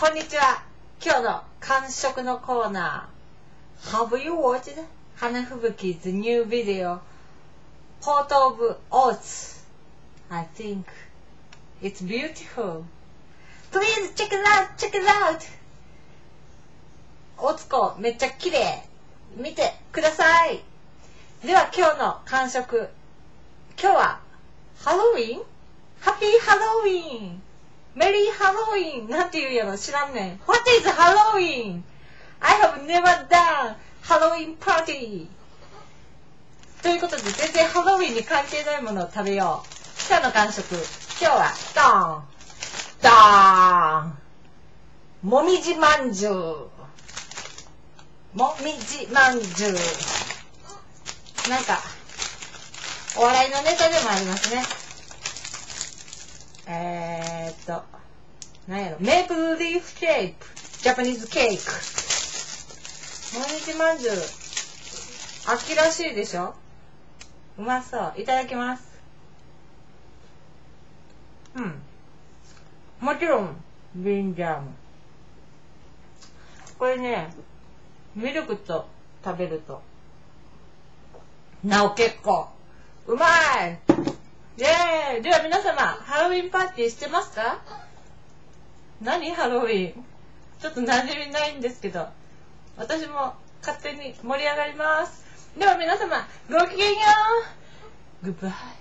こんにちは。今日の完食のコーナー。Have you watched 花吹雪 's new video Port of Oats? I think it's beautiful. Please check it out, check it out! 大津湖めっちゃ綺麗。見てください。では今日の完食。今日はハロウィンハッピーハロウィンメリーハロウィンなんて言うやろ知らんねん。What is Halloween? I have never done Halloween party. ということで全然ハロウィンに関係ないものを食べよう。今日の完食。今日はドーンドーンもみじまんじゅうもみじまんじゅうなんかお笑いのネタでもありますね。えー、っと、なんやろ、メープルリーフシェイプ、ジャパニーズケーク。もみじまんじゅう、秋らしいでしょ？うまそう。いただきます。うん。もちろん、ビンジャーム。これね、ミルクと食べると、なお結構、うまいイェーイでは皆様、ハロウィンパーティーしてますか？何ハロウィン？ちょっと馴染みないんですけど、私も勝手に盛り上がります。では皆様、ごきげんようグッバイ。